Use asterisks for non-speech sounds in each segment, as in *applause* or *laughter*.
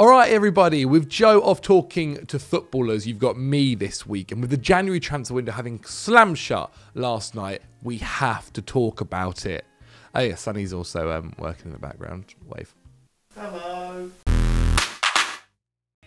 All right, everybody, with Joe off talking to footballers, you've got me this week. And with the January transfer window having slammed shut last night, we have to talk about it. Oh, yeah, Sonny's also um, working in the background. Wave. Hello.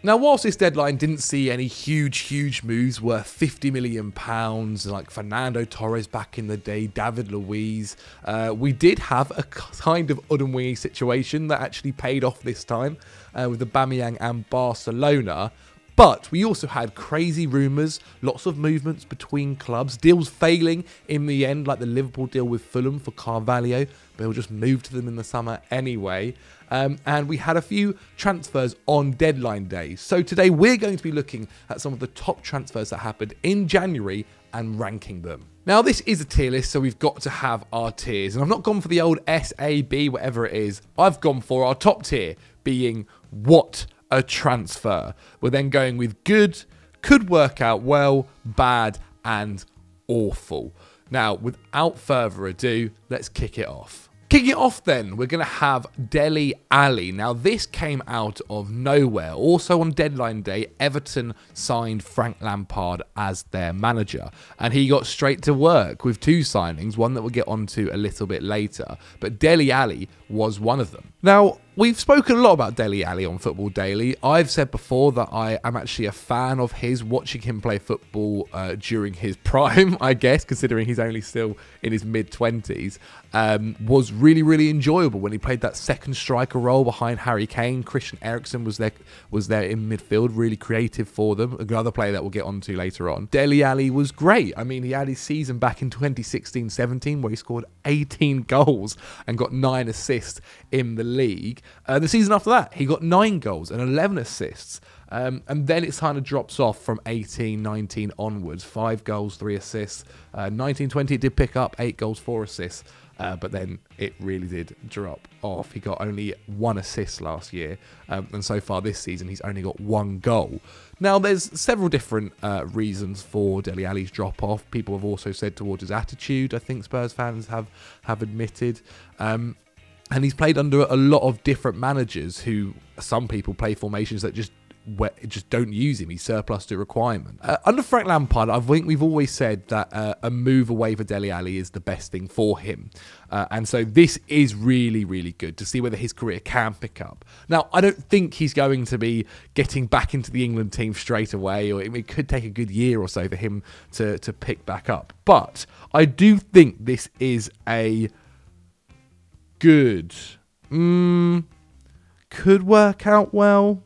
Now, whilst this deadline didn't see any huge, huge moves worth 50 million pounds, like Fernando Torres back in the day, David Luiz, uh, we did have a kind of Udinwingy situation that actually paid off this time uh, with the Aubameyang and Barcelona. But we also had crazy rumours, lots of movements between clubs, deals failing in the end, like the Liverpool deal with Fulham for Carvalho, he'll just move to them in the summer anyway. Um, and we had a few transfers on deadline day. So today we're going to be looking at some of the top transfers that happened in January and ranking them. Now, this is a tier list, so we've got to have our tiers. And I've not gone for the old SAB, whatever it is. I've gone for our top tier being what a transfer. We're then going with good, could work out well, bad, and awful. Now, without further ado, let's kick it off. Kicking it off then, we're going to have Dele Alli. Now, this came out of nowhere. Also on deadline day, Everton signed Frank Lampard as their manager. And he got straight to work with two signings, one that we'll get onto a little bit later. But Dele Alli was one of them. Now, We've spoken a lot about Dele Alli on Football Daily. I've said before that I am actually a fan of his, watching him play football uh, during his *laughs* prime, I guess, considering he's only still in his mid 20s, um, was really, really enjoyable when he played that second striker role behind Harry Kane. Christian Eriksen was there, was there in midfield, really creative for them. Another player that we'll get onto later on. Dele Alli was great. I mean, he had his season back in 2016 17 where he scored 18 goals and got nine assists in the league. Uh, the season after that, he got nine goals and 11 assists. Um, and then it kind of drops off from 18, 19 onwards. Five goals, three assists. Uh, 19, 20, it did pick up eight goals, four assists. Uh, but then it really did drop off. He got only one assist last year, um, and so far this season he's only got one goal. Now, there's several different uh, reasons for Dele Alli's drop off. People have also said towards his attitude. I think Spurs fans have have admitted. Um, and he's played under a lot of different managers who some people play formations that just just don't use him. He's surplus to requirement. Uh, under Frank Lampard, I think we've always said that uh, a move away for Dele Alli is the best thing for him. Uh, and so this is really, really good to see whether his career can pick up. Now, I don't think he's going to be getting back into the England team straight away, or it could take a good year or so for him to, to pick back up. But I do think this is a good. Mm, could work out well.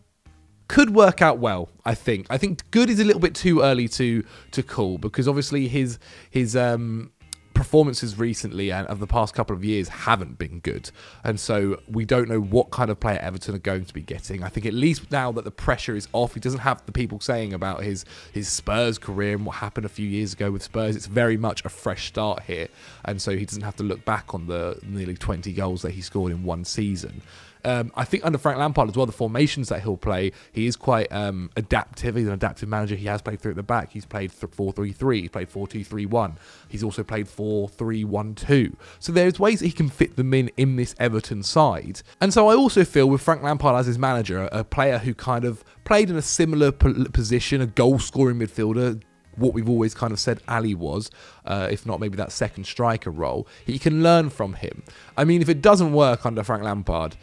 Could work out well, I think. I think good is a little bit too early to to call because obviously his his um performances recently and of the past couple of years haven't been good. And so we don't know what kind of player Everton are going to be getting. I think at least now that the pressure is off, he doesn't have the people saying about his, his Spurs career and what happened a few years ago with Spurs. It's very much a fresh start here. And so he doesn't have to look back on the nearly 20 goals that he scored in one season. Um, I think under Frank Lampard as well, the formations that he'll play, he is quite um, adaptive. He's an adaptive manager. He has played through at the back. He's played 4 3 3. He's played 4 2 3 1. He's also played 4 3 1 2. So there's ways that he can fit them in in this Everton side. And so I also feel with Frank Lampard as his manager, a player who kind of played in a similar position, a goal scoring midfielder, what we've always kind of said Alli was, uh, if not maybe that second striker role. He can learn from him. I mean, if it doesn't work under Frank Lampard,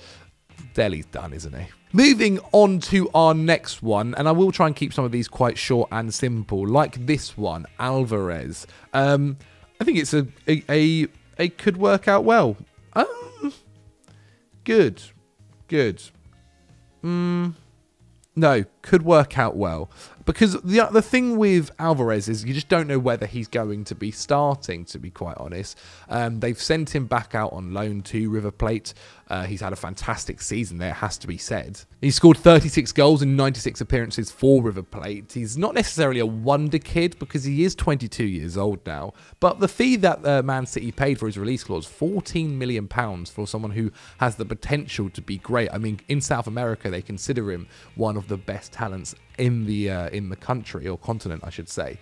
Dele's done, isn't he? Moving on to our next one, and I will try and keep some of these quite short and simple, like this one, Alvarez. Um, I think it's a a, a, a could work out well. Um, good, good. Mm, no, could work out well because the the thing with Alvarez is you just don't know whether he's going to be starting. To be quite honest, um, they've sent him back out on loan to River Plate. Uh, he's had a fantastic season there, has to be said. He scored 36 goals in 96 appearances for River Plate. He's not necessarily a wonder kid because he is 22 years old now, but the fee that uh, Man City paid for his release clause, 14 million pounds for someone who has the potential to be great. I mean, in South America, they consider him one of the best talents in the uh, in the country or continent, I should say.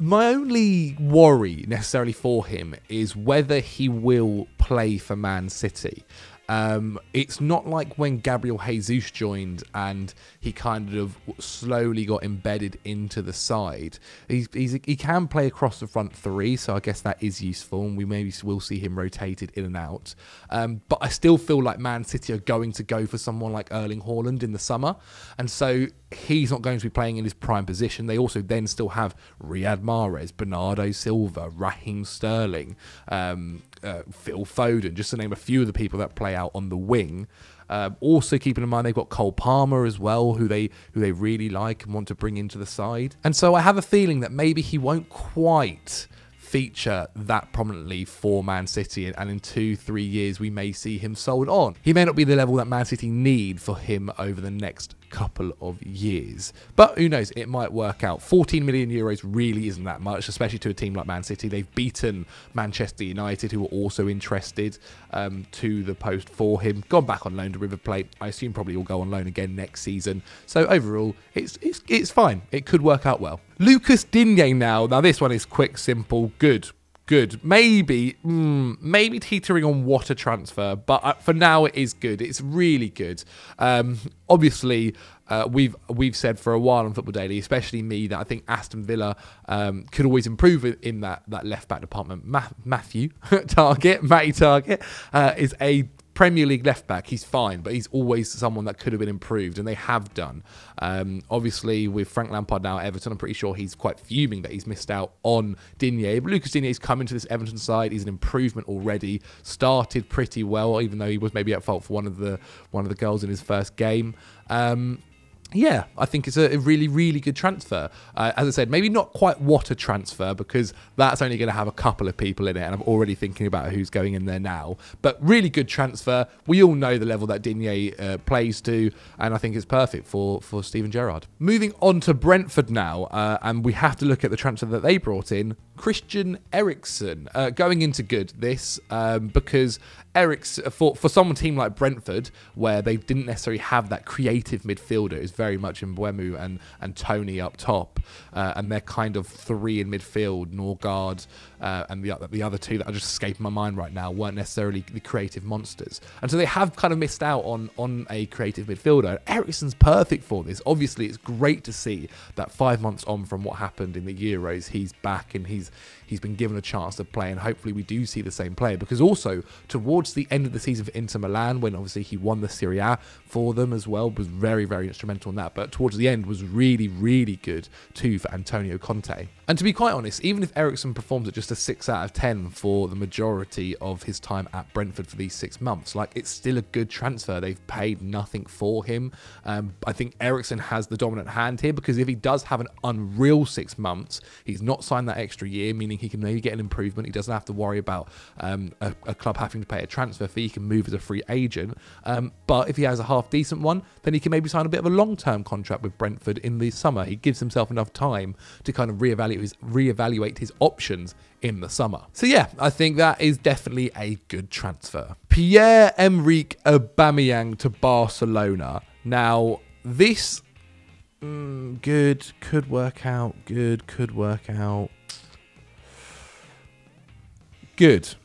My only worry necessarily for him is whether he will play for Man City. Um, it's not like when Gabriel Jesus joined and he kind of slowly got embedded into the side. He's, he's, he can play across the front three, so I guess that is useful, and we maybe will see him rotated in and out. Um, but I still feel like Man City are going to go for someone like Erling Haaland in the summer, and so he's not going to be playing in his prime position. They also then still have Riyad Mahrez, Bernardo Silva, Raheem Sterling, um, uh, Phil Foden, just to name a few of the people that play out on the wing. Um, also, keeping in mind they've got Cole Palmer as well, who they who they really like and want to bring into the side. And so I have a feeling that maybe he won't quite feature that prominently for Man City, and in two, three years we may see him sold on. He may not be the level that Man City need for him over the next couple of years. But who knows, it might work out. 14 million euros really isn't that much, especially to a team like Man City. They've beaten Manchester United, who were also interested um, to the post for him. Gone back on loan to River Plate. I assume probably will go on loan again next season. So overall, it's it's it's fine. It could work out well. Lucas Digne now. Now this one is quick, simple, good good. Maybe, mm, maybe teetering on what a transfer, but uh, for now it is good. It's really good. Um, obviously, uh, we've we've said for a while on Football Daily, especially me, that I think Aston Villa um, could always improve in that that left back department. Ma- Matthew *laughs* Targett, Matty Targett, uh, is a Premier League left back, he's fine, but he's always someone that could have been improved, and they have done. Um, obviously, with Frank Lampard now at Everton, I'm pretty sure he's quite fuming that he's missed out on Digne. But Lucas Digne's come into this Everton side. He's an improvement already. Started pretty well, even though he was maybe at fault for one of the one of the goals in his first game. Um, yeah, I think it's a really, really good transfer. Uh, as I said, maybe not quite what a transfer because that's only going to have a couple of people in it, and I'm already thinking about who's going in there now. But really good transfer. We all know the level that Digne uh, plays to, and I think it's perfect for for Steven Gerrard. Moving on to Brentford now, uh, and we have to look at the transfer that they brought in, Christian Eriksen. Uh, going into good this um, because Eriksen for for some team like Brentford where they didn't necessarily have that creative midfielder. is very much Mbeumo and and Toney up top, uh, and they're kind of three in midfield. Norgaard uh, and the the other two that are just escaping my mind right now weren't necessarily the creative monsters, and so they have kind of missed out on on a creative midfielder. Eriksen's perfect for this. Obviously, it's great to see that five months on from what happened in the Euros, he's back and he's he's been given a chance to play, and hopefully we do see the same player. Because also towards the end of the season for Inter Milan, when obviously he won the Serie A for them as well, was very very instrumental in that. But towards the end was really really good too for Antonio Conte. And to be quite honest, even if Eriksen performs at just a 6 out of 10 for the majority of his time at Brentford for these six months, like it's still a good transfer. They've paid nothing for him. Um, I think Eriksen has the dominant hand here because if he does have an unreal six months, he's not signed that extra year, meaning he can maybe get an improvement. He doesn't have to worry about um, a, a, club having to pay a transfer fee. He can move as a free agent. Um, but if he has a half decent one, then he can maybe sign a bit of a long term contract with Brentford in the summer. He gives himself enough time to kind of reevaluate his reevaluate his options in the summer. So yeah, I think that is definitely a good transfer. Pierre Emerick Aubameyang to Barcelona. Now this mm, good could work out. Good could work out. Good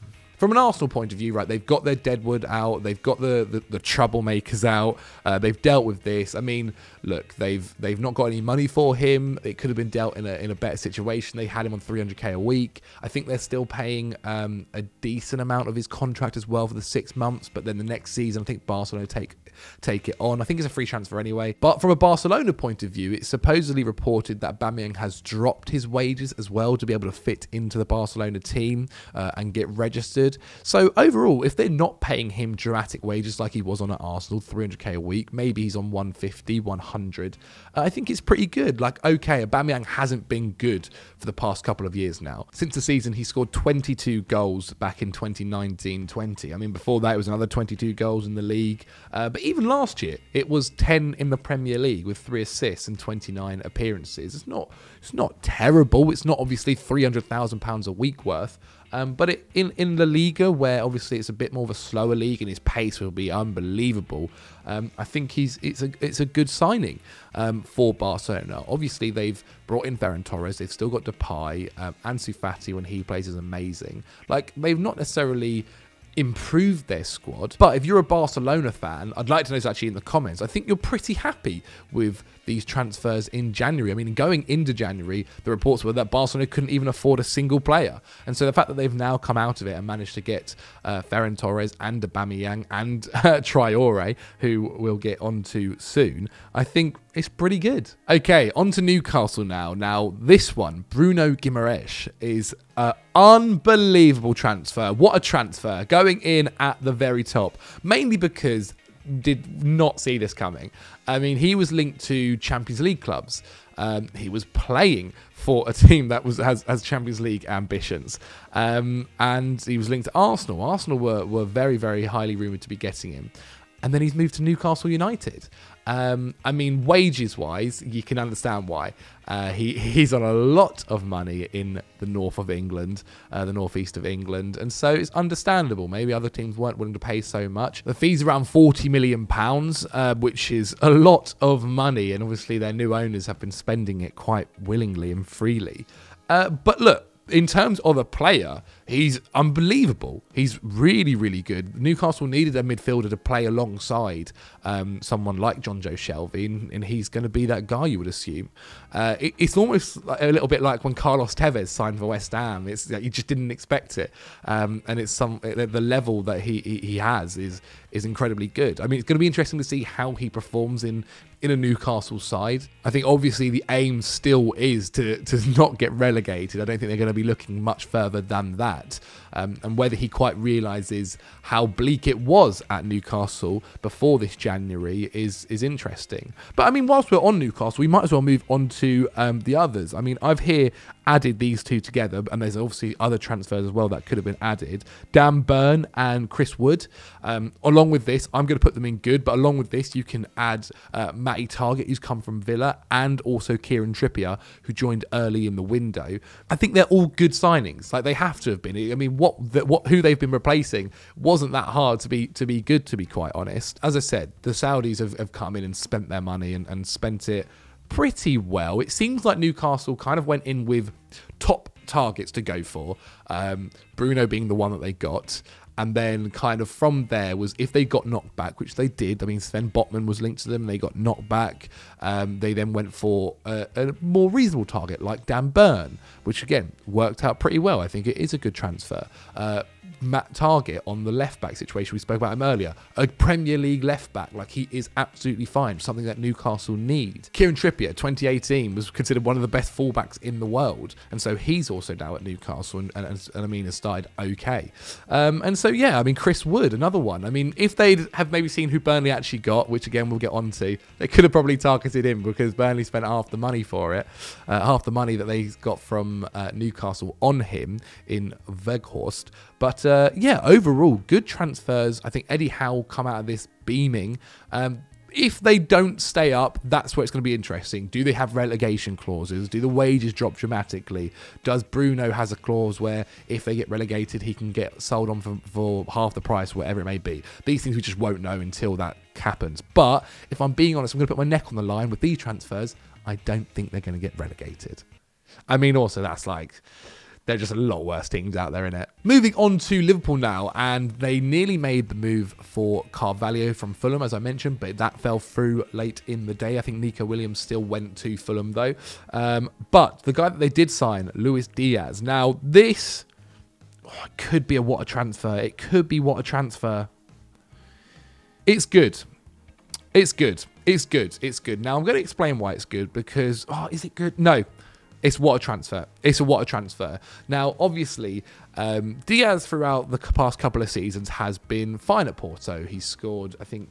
from an Arsenal point of view, right, they've got their Deadwood out, they've got the the, the troublemakers out, uh, they've dealt with this. I mean, look, they've they've not got any money for him. It could have been dealt in a in a better situation. They had him on 300k a week. I think they're still paying um, a decent amount of his contract as well for the six months. But then the next season, I think Barcelona take take it on. I think it's a free transfer anyway. But from a Barcelona point of view, it's supposedly reported that Aubameyang has dropped his wages as well to be able to fit into the Barcelona team uh, and get registered. So overall, if they're not paying him dramatic wages like he was on at Arsenal, 300k a week, maybe he's on 150, 100, uh, I think it's pretty good. Like, okay, Aubameyang hasn't been good for the past couple of years now. Since the season, he scored 22 goals back in 2019-20. I mean, before that, it was another 22 goals in the league. Uh, but even last year, it was 10 in the Premier League with three assists and 29 appearances. It's not, it's not terrible. It's not obviously 300,000 pounds a week worth. Um, but it, in in La Liga, where obviously it's a bit more of a slower league and his pace will be unbelievable, um, I think he's it's a it's a good signing um, for Barcelona. Obviously, they've brought in Ferran Torres. They've still got Depay. Um, Ansu Fati when he plays is amazing. Like they've not necessarily improved their squad. But if you're a Barcelona fan, I'd like to know actually in the comments. I think you're pretty happy with these transfers in January. I mean, going into January, the reports were that Barcelona couldn't even afford a single player. And so the fact that they've now come out of it and managed to get uh, Ferran Torres and Aubameyang and *laughs* uh, who we'll get onto soon, I think it's pretty good. Okay, on to Newcastle now. Now, this one, Bruno Guimaraes, is an unbelievable transfer. What a transfer. Going in at the very top, mainly because did not see this coming. I mean, he was linked to Champions League clubs. Um, he was playing for a *laughs* team that was has, has Champions League ambitions, um, and he was linked to Arsenal. Arsenal were were very very highly rumored to be getting him, and then he's moved to Newcastle United. Um, I mean, wages wise, you can understand why. Uh, he he's on a lot of money in the north of England, uh, the northeast of England, and so it's understandable. Maybe other teams weren't willing to pay so much. The fee's around forty million pounds, uh, which is a lot of money, and obviously their new owners have been spending it quite willingly and freely. Uh, but look, in terms of a player, he's unbelievable. He's really, really good. Newcastle needed a midfielder to play alongside um, someone like Jonjo Shelvey, and, and he's going to be that guy, you would assume. Uh, it, it's almost a little bit like when Carlos Tevez signed for West Ham. It's you just didn't expect it, um, and it's some the level that he, he, he has is is incredibly good. I mean, it's going to be interesting to see how he performs in in a Newcastle side. I think obviously the aim still is to to *laughs* not get relegated. I don't think they're going to be looking much further than that. Um, and whether he quite realizes how bleak it was at Newcastle before this January is is interesting. But I mean, whilst we're on Newcastle, we might as well move on to um, the others. I mean, I've here added these two together, and there's obviously other transfers as well that could have been added. Dan Burn and Chris Wood. Um, along with this, I'm going to put them in good, but along with this, you can add uh, Matty Targett, who's come from Villa, and also Kieran Trippier, who joined early in the window. I think they're all good signings. Like they have to have been. I mean, what the, what who they've been replacing wasn't that hard to be to be good, to be quite honest. As I said, the Saudis have, have come in and spent their money and, and spent it pretty well. It seems like Newcastle kind of went in with top targets to go for, um, Bruno being the one that they got. And then, kind of from there, was if they got knocked back, which they did. I mean, Sven Botman was linked to them. They got knocked back. Um, they then went for a, a, more reasonable target like Dan Burn, which again worked out pretty well. I think it is a good transfer. Uh, Matt Targett on the left back situation. We spoke about him earlier. A Premier League left back, like he is absolutely fine. Something that Newcastle need. Kieran Trippier, 2018, was considered one of the best fullbacks in the world, and so he's also now at Newcastle, and, and, and I mean has started okay. Um, and so yeah, I mean Chris Wood, another one. I mean if they'd have maybe seen who Burnley actually got, which again we'll get onto, they could have probably targeted him because Burnley spent half the money for it, uh, half the money that they got from uh, Newcastle on him in Weghorst. But uh, yeah, overall, good transfers. I think Eddie Howe come out of this beaming. Um, if they don't stay up, that's where it's going to be interesting. Do they have relegation clauses? Do the wages drop dramatically? Does Bruno has a clause where if they get relegated, he can get sold on for, for half the price, whatever it may be? These things we just won't know until that happens. But if I'm being honest, I'm going to put my neck on the line with these transfers. I don't think they're going to get relegated. I mean, also that's like there are just a lot worse teams out there in it. Moving on to Liverpool now, and they nearly made the move for Carvalho from Fulham, as I mentioned, but that fell through late in the day. I think Neco Williams still went to Fulham though. Um, but the guy that they did sign, Luis Diaz. Now this oh, could be a what a transfer. It could be what a transfer. It's good. It's good. It's good. It's good. Now I'm going to explain why it's good because oh, is it good? No. It's what a transfer. It's a what a transfer. Now, obviously, um, Diaz throughout the past couple of seasons has been fine at Porto. He's scored, I think,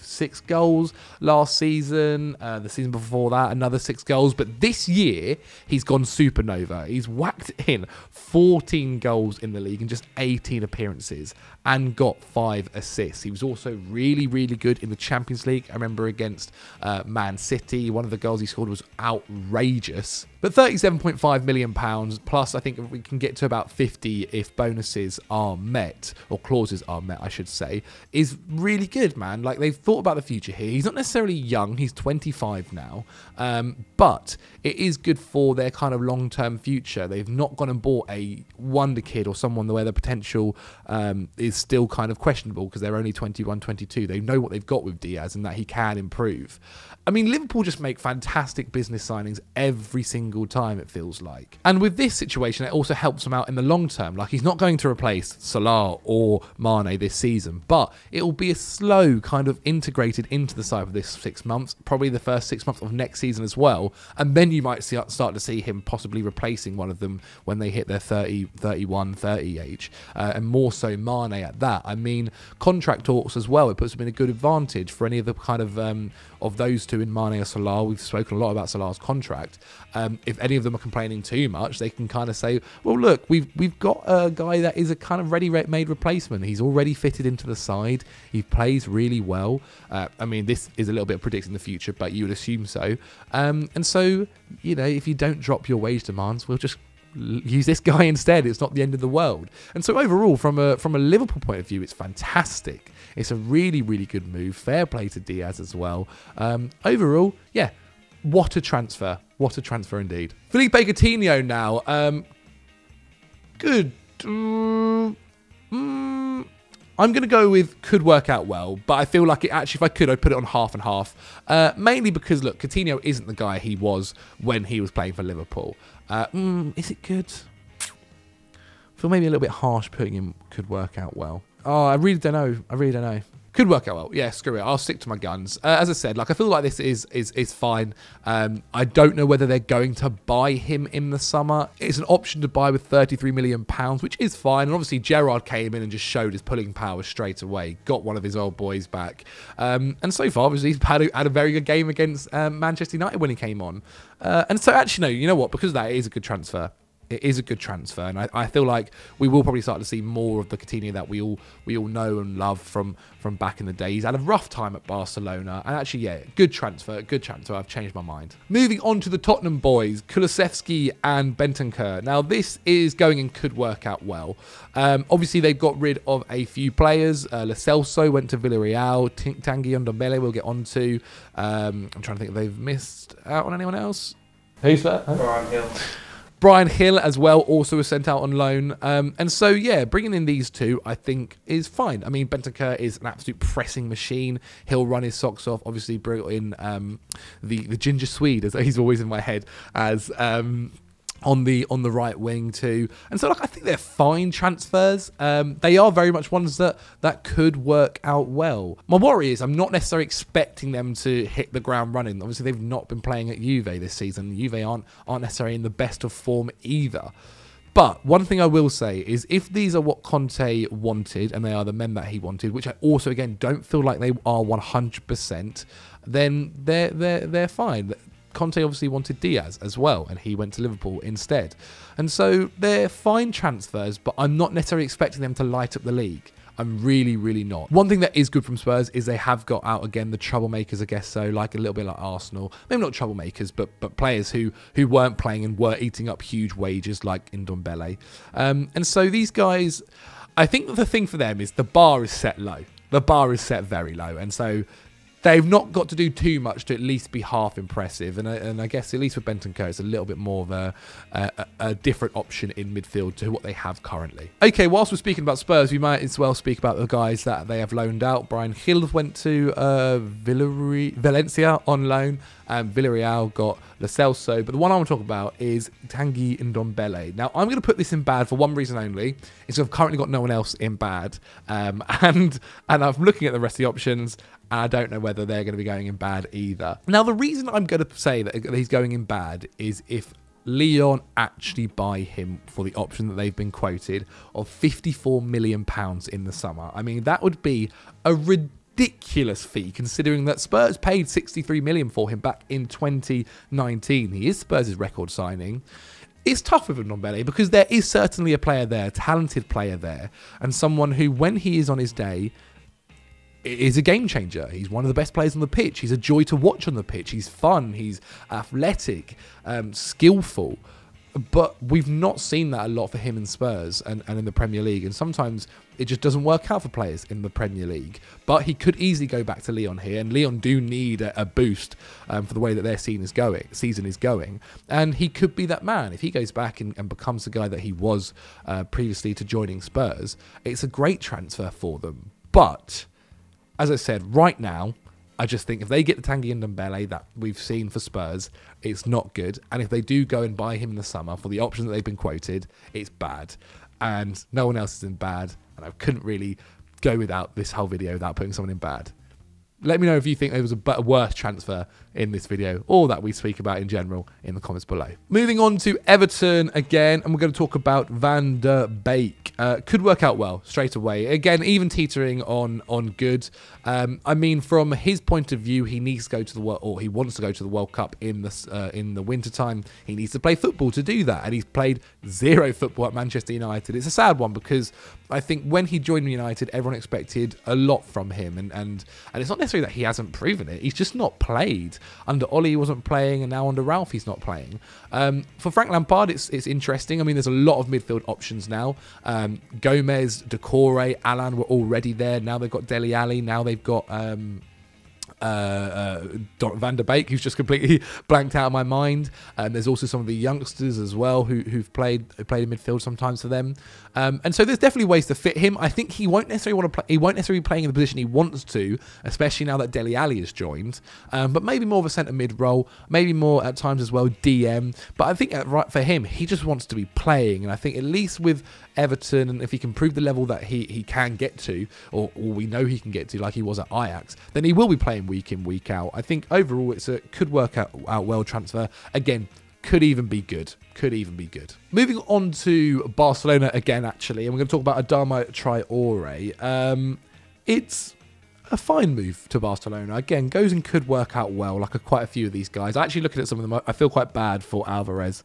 six goals last season. Uh, the season before that, another six goals. But this year, he's gone supernova. He's whacked in 14 goals in the league in just 18 appearances and got five assists. He was also really, really good in the Champions League. I remember against uh, Man City, one of the goals he scored was outrageous. But 37.5 million pounds plus, I think we can get to about 50 if bonuses are met or clauses are met, I should say, is really good, man. Like they've thought thought about the future here. He's not necessarily young, he's 25 now, um, but it is good for their kind of long term future. They've not gone and bought a wonder kid or someone where the potential um, is still kind of questionable because they're only 21, 22. They know what they've got with Diaz and that he can improve. I mean, Liverpool just make fantastic business signings every single time, it feels like. And with this situation, it also helps them out in the long term. Like, he's not going to replace Salah or Mane this season, but it will be a slow kind of integrated into the side for this six months, probably the first six months of next season as well. And then you might see, start to see him possibly replacing one of them when they hit their 30, 31, 30 age, uh, and more so Mane at that. I mean, contract talks as well, it puts them in a good advantage for any of the kind of um, of those two in Mane or Salah. We've spoken a lot about Salah's contract. Um, if any of them are complaining too much, they can kind of say, "Well, look, we've we've got a guy that is a kind of ready-made replacement. He's already fitted into the side. He plays really well. Uh, I mean, this is a little bit of predicting the future, but you would assume so. Um, and so, you know, if you don't drop your wage demands, we'll just use this guy instead. It's not the end of the world. And so overall, from a from a Liverpool point of view, it's fantastic. It's a really really good move. Fair play to Diaz as well. Um, overall, yeah, what a transfer. What a transfer indeed. Philippe Coutinho now. Um, good. Mm, mm, I'm going to go with could work out well, but I feel like it actually, if I could, I'd put it on half and half. Uh, mainly because, look, Coutinho isn't the guy he was when he was playing for Liverpool. Uh, mm, is it good? I feel maybe a little bit harsh putting him could work out well. Oh, I really don't know. I really don't know. Could work out well. Yeah, screw it. I'll stick to my guns. Uh, as I said, like I feel like this is is is fine. Um, I don't know whether they're going to buy him in the summer. It's an option to buy with 33 million pounds, which is fine. And obviously Gerrard came in and just showed his pulling power straight away. Got one of his old boys back. Um, and so far, obviously, he's had a, had a very good game against um, Manchester United when he came on. Uh, and so actually, no, you know what? Because that is a good transfer it is a good transfer, and I, I, feel like we will probably start to see more of the Coutinho that we all we all know and love from from back in the days. He's had a rough time at Barcelona, and actually, yeah, good transfer, good transfer. I've changed my mind. Moving on to the Tottenham boys, Kulusevski and Bentancur. Now, this is going and could work out well. Um, obviously, they've got rid of a few players. Uh, Lo Celso went to Villarreal. Tanguy Ndombele we'll get on to. Um, I'm trying to think if they've missed out on anyone else. Who's that? Huh? Bryan Gil. Hill as well also was sent out on loan. Um, and so, yeah, bringing in these two, I think, is fine. I mean, Bentancur is an absolute pressing machine. He'll run his socks off. Obviously, bring in um, the, the Ginger Swede, as he's always in my head, as. Um, on the on the right wing too. And so like I think they're fine transfers. Um, they are very much ones that that could work out well. My worry is I'm not necessarily expecting them to hit the ground running. Obviously they've not been playing at Juve this season. Juve aren't aren't necessarily in the best of form either. But one thing I will say is if these are what Conte wanted and they are the men that he wanted, which I also again don't feel like they are 100%, then they're they're they're fine. Conte obviously wanted Diaz as well, and he went to Liverpool instead. And so they're fine transfers, but I'm not necessarily expecting them to light up the league. I'm really, really not. One thing that is good from Spurs is they have got out again the troublemakers, I guess so, like a little bit like Arsenal. Maybe not troublemakers, but but players who who weren't playing and were eating up huge wages, like Ndombele. Um, and so these guys, I think the thing for them is the bar is set low. The bar is set very low, and so they've not got to do too much to at least be half impressive. And, and I guess at least with Bentancur, it's a little bit more of a, a, a, different option in midfield to what they have currently. Okay, whilst we're speaking about Spurs, we might as well speak about the guys that they have loaned out. Bryan Gil went to uh, Valencia on loan. and Villarreal got Lo Celso. But the one I want to talk about is Tanguy Ndombele. Now, I'm going to put this in bad for one reason only. Is I've currently got no one else in bad. Um, *laughs* and, and I'm looking at the rest of the options and I don't know whether they're going to be going in bad either. Now, the reason I'm going to say that he's going in bad is if Lyon actually buy him for the option that they've been quoted of 54 million pounds in the summer. I mean, that would be a ridiculous fee considering that Spurs paid 63 million for him back in 2019. He is Spurs' record signing. It's tough with Ndombele because there is certainly a player there, a talented player there, and someone who, when he is on his day, is a game changer. He's one of the best players on the pitch. He's a joy to watch on the pitch. He's fun. He's athletic, um, skillful. but we've not seen that a lot for him in Spurs and, and in the Premier League. And sometimes it just doesn't work out for players in the Premier League. But he could easily go back to Lyon here, and Lyon do need a, a boost um, for the way that their season is going. Season is going, and he could be that man if he goes back and, and becomes the guy that he was uh, previously to joining Spurs. It's a great transfer for them. But as I said, right now I just think if they get the Tanguy Ndombele that we've seen for Spurs, it's not good. And if they do go and buy him in the summer for the option that they've been quoted, it's bad. And no one else is in bad. And I couldn't really go without this whole video without putting someone in bad. Let me know if you think there was a, worse transfer in this video or that we speak about in general in the comments below. Moving on to Everton again, and we're going to talk about Van der Beek. Uh, could work out well straight away. Again, even teetering on on good. Um, I mean, from his point of view, he needs to go to the world, or he wants to go to the World Cup in the uh, in the winter time. He needs to play football to do that, and he's played zero football at Manchester United. It's a sad one because I think when he joined United, everyone expected a lot from him, and and and it's not that he hasn't proven it. He's just not played. Under Ole, he wasn't playing, and now under Ralf, he's not playing. Um, for Frank Lampard, it's it's interesting. I mean, there's a lot of midfield options now. Um, Gomes, Doucouré, Allan were already there. Now they've got Dele Alli. Now they've got um, uh, uh, Van der Beek, who's just completely *laughs* blanked out of my mind. And there's also some of the youngsters as well who, who've played who played in midfield sometimes for them. Um, and so there's definitely ways to fit him. I think he won't necessarily want to play. He won't necessarily be playing in the position he wants to, especially now that Dele Alli has joined. Um, but maybe more of a centre mid role, maybe more at times as well DM. But I think right for him, he just wants to be playing. And I think at least with Everton, and if he can prove the level that he, he can get to, or, or we know he can get to, like he was at Ajax, then he will be playing week in, week out. I think overall it's a could work out, out well transfer. Again, could even be good. Could even be good. Moving on to Barcelona again, actually, and we're going to talk about Adama Traore. Um, it's a fine move to Barcelona. Again, goes and could work out well, like a, quite a few of these guys. Actually, looking at some of them, I feel quite bad for Alvarez.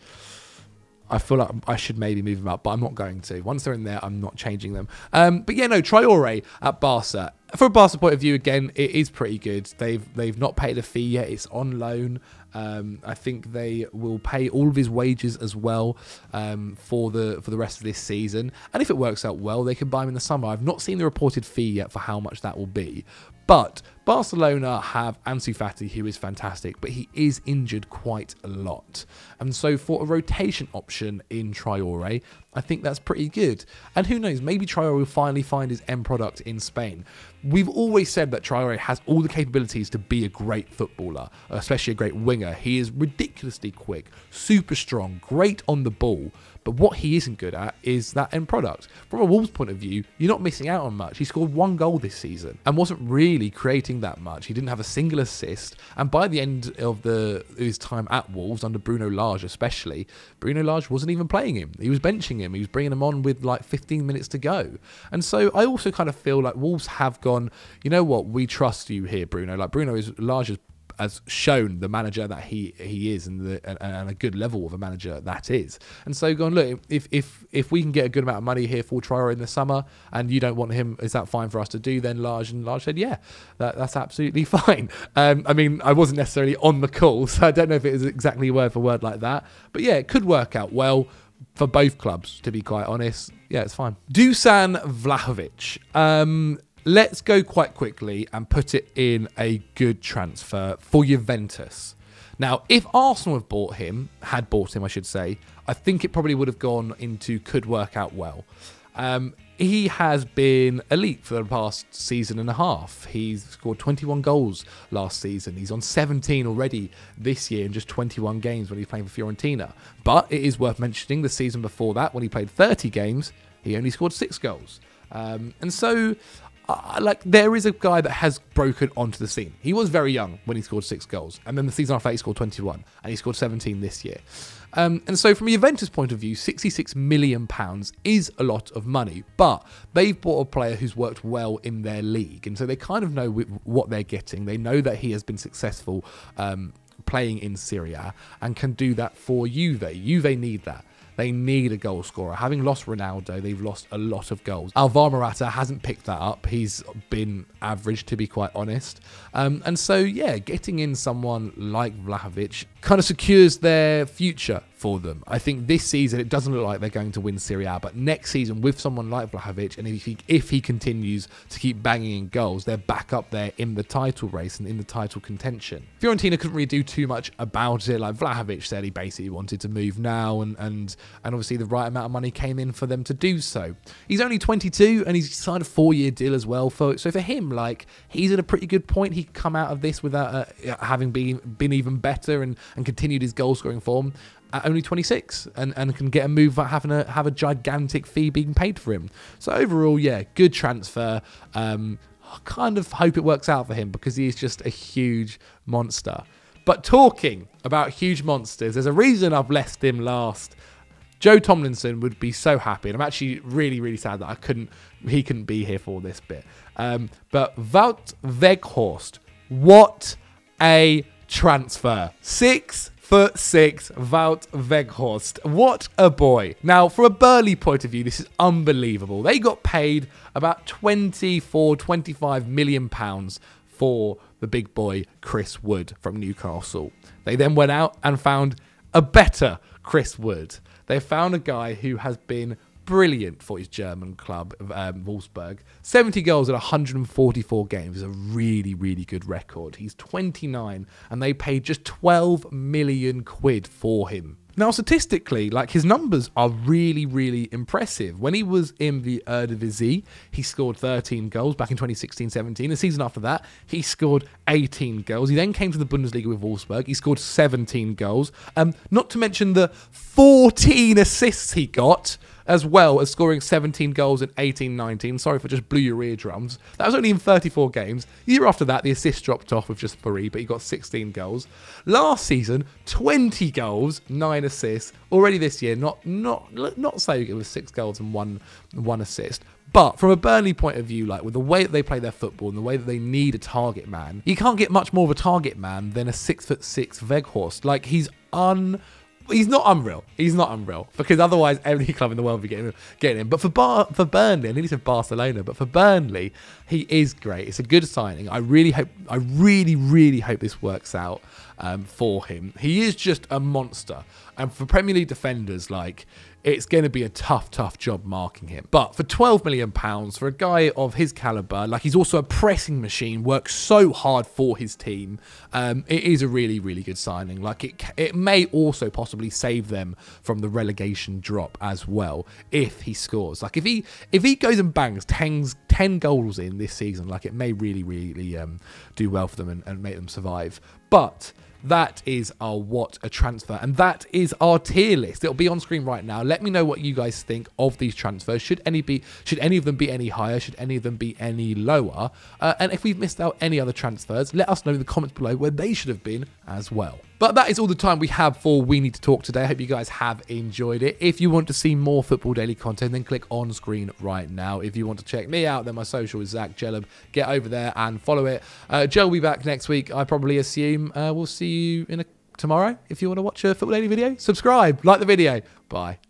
I feel like I should maybe move them up, but I'm not going to. Once they're in there, I'm not changing them. Um, but yeah, no, Traore at Barca. From a Barca point of view, again, it is pretty good. They've they've not paid a fee yet. It's on loan. Um, I think they will pay all of his wages as well um, for the for the rest of this season. And if it works out well, they can buy him in the summer. I've not seen the reported fee yet for how much that will be, but Barcelona have Ansu Fati, who is fantastic, but he is injured quite a lot. And so for a rotation option in Traore, I think that's pretty good. And who knows, maybe Traore will finally find his end product in Spain. We've always said that Traore has all the capabilities to be a great footballer, especially a great winger. He is ridiculously quick, super strong, great on the ball. But what he isn't good at is that end product. From a Wolves point of view, you're not missing out on much. He scored one goal this season and wasn't really creating that much. He didn't have a single assist. And by the end of the his time at Wolves, under Bruno Lage especially, Bruno Lage wasn't even playing him. He was benching him. He was bringing him on with like 15 minutes to go. And so I also kind of feel like Wolves have gone, you know what, we trust you here, Bruno. Like Bruno is Lage's has shown the manager that he he is and, the, and, and, a good level of a manager that is. And so going, look, if if if we can get a good amount of money here for Traore in the summer and you don't want him, is that fine for us to do then, Lage And Lage said, yeah, that, that's absolutely *laughs* fine. Um, I mean, I wasn't necessarily on the call, *laughs* so I don't know if it is exactly word for word like that. But yeah, it could work out well for both clubs, to be quite honest. Yeah, it's fine. Dusan Vlahovic. Um, let's go quite quickly and put it in a good transfer for Juventus. Now, if Arsenal have bought him, had bought him, I should say, I think it probably would have gone into could work out well. Um, he has been elite for the past season and a half. He's scored 21 goals last season. He's on 17 already this year in just 21 games when he's playing for Fiorentina. But it is worth mentioning the season before that, when he played 30 games, he only scored six goals. Um, and so uh, like there is a guy that has broken onto the scene. He was very young when he scored six goals, and then the season after that he scored 21, and he scored 17 this year. Um, and so, from Juventus point of view, 66 million pounds is a lot of money, but they've bought a player who's worked well in their league, and so they kind of know what they're getting. They know that he has been successful um, playing in Serie A and can do that for Juve. Juve need that. They need a goal scorer. Having lost Ronaldo, they've lost a lot of goals. Alvaro Morata hasn't picked that up. He's been average, to be quite honest. Um, and so, yeah, getting in someone like Vlahovic kind of secures their future for them. I think this season it doesn't look like they're going to win Serie A, but next season with someone like Vlahovic, and if he if he continues to keep banging in goals, they're back up there in the title race and in the title contention. Fiorentina couldn't really do too much about it. Like Vlahovic said, he basically wanted to move now, and and and obviously the right amount of money came in for them to do so. He's only 22 and he's signed a four-year deal as well. For so for him, like he's at a pretty good point. He come out of this without uh, having been been even better and and continued his goal scoring form at only 26 and, and can get a move without having to have a gigantic fee being paid for him. So overall, yeah, good transfer. Um, I kind of hope it works out for him because he is just a huge monster. But talking about huge monsters, there's a reason I've left him last. Joe Tomlinson would be so happy, and I'm actually really, really sad that I couldn't, he couldn't be here for this bit. Um, but Wout Weghorst, what a transfer! Six foot six, Wout Weghorst. What a boy. Now, from a Burnley point of view, this is unbelievable. They got paid about 24, 25 million pounds for the big boy Chris Wood from Newcastle. They then went out and found a better Chris Wood. They found a guy who has been brilliant for his German club, um, Wolfsburg. 70 goals in 144 games is a really, really good record. He's 29 and they paid just 12 million quid for him. Now, statistically, like his numbers are really, really impressive. When he was in the Eredivisie, he scored 13 goals back in 2016-17. The season after that, he scored 18 goals. He then came to the Bundesliga with Wolfsburg. He scored 17 goals. Um, not to mention the 14 assists he got as well as scoring 17 goals in 18 19. Sorry for just blew your eardrums. That was only in 34 games. Year after that, the assists dropped off with just three, but he got 16 goals. Last season, 20 goals, nine assists. Already this year, not not not saying it was six goals and one one assist. But from a Burnley point of view, like with the way that they play their football and the way that they need a target man, you can't get much more of a target man than a six foot six Weghorst. Like he's un he's not unreal. He's not unreal because otherwise every club in the world would be getting, getting him. But for Bar for Burnley, I nearly said Barcelona, but for Burnley, he is great. It's a good signing. I really hope. I really, really hope this works out um, for him. He is just a monster, and for Premier League defenders, like it's going to be a tough, tough job marking him. But for 12 million pounds for a guy of his caliber, like he's also a pressing machine, works so hard for his team. Um, it is a really, really good signing. Like it, it may also possibly save them from the relegation drop as well if he scores. Like if he if he goes and bangs 10, 10 goals in this season, like it may really, really um, do well for them and, and make them survive. But that is our what a transfer. And that is our tier list. It'll be on screen right now. Let me know what you guys think of these transfers. Should any be should any of them be any higher? Should any of them be any lower? Uh, and if we've missed out any other transfers let us know in the comments below where they should have been as well but that is all the time we have for We Need to Talk today. I hope you guys have enjoyed it. If you want to see more Football Daily content, then click on screen right now. If you want to check me out, then my social is Zac Jellum. Get over there and follow it. Uh, Joe will be back next week, I probably assume. Uh, we'll see you in a, tomorrow. If you want to watch a Football Daily video, subscribe, like the video. Bye.